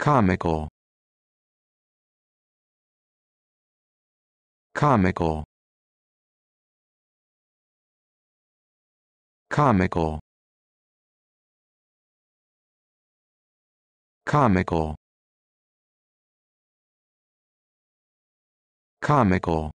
comical. Comical. Comical. Comical. Comical.